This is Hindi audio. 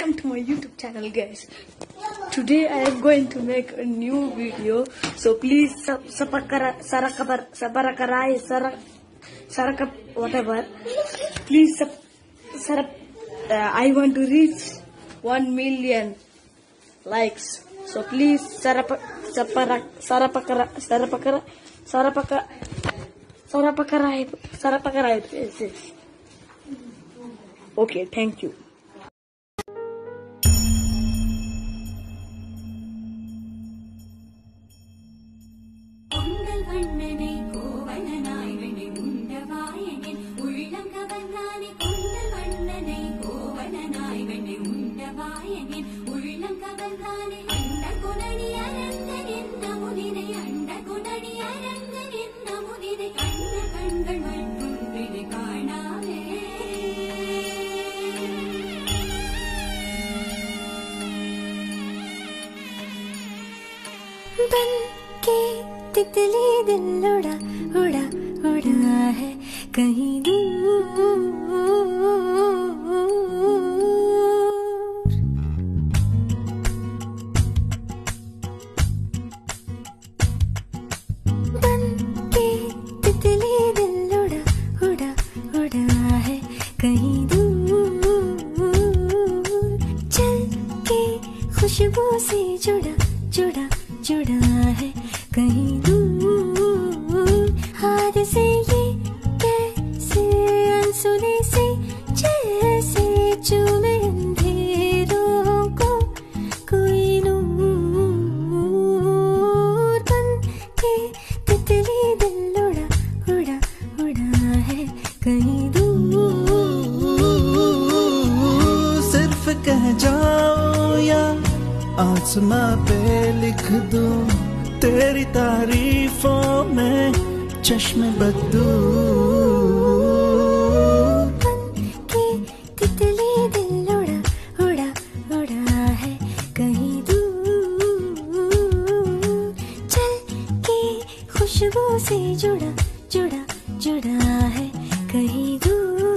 welcome to my YouTube channel, guys. Today I am going to make a new video, so please sabarakarai sarak sarakap whatever. Please sarap. Uh, I want to reach one million likes, so please sarapa saparak sarapakara sarapakara sarapaka sarapakarai sarapakarai. Okay, thank you. வண்ணனை கோவலனாய் வெண்ணை உண்டவாயனில் உள்ளம் கவர்ந்தானே கொண்டல் வண்ணனை கோவலனாய் வெண்ணை உண்டவாயனில் உள்ளம் கவர்ந்தானே அண்ட குணனி அரங்க நின்ற முதிரை அண்ட குணனி அரங்க நின்ற முதிரை கண்ண கண்கள் மட்டும் பிடி காணாமே. தன் கே तितली दिल उड़ा उड़ा उड़ा है। कहीं दूर। बन के तितली दिल उड़ा उड़ा उड़ा है। कहीं दूर। चल के खुशबू से जुड़ा जुड़ा जुड़ा है कहीं दूर। हाथ से ये कैसे अनसुने से, जैसे चूमे अंधेरों को कोई नूर बन के तितली दिल उड़ा उड़ा उड़ा है कहीं दूर। सिर्फ़ कह जाओ या आसमां पे लिख दूँ तेरी तारीफों में चश्मे बदू खुशबू से जुड़ा जुड़ा जुड़ा है कहीं दूर।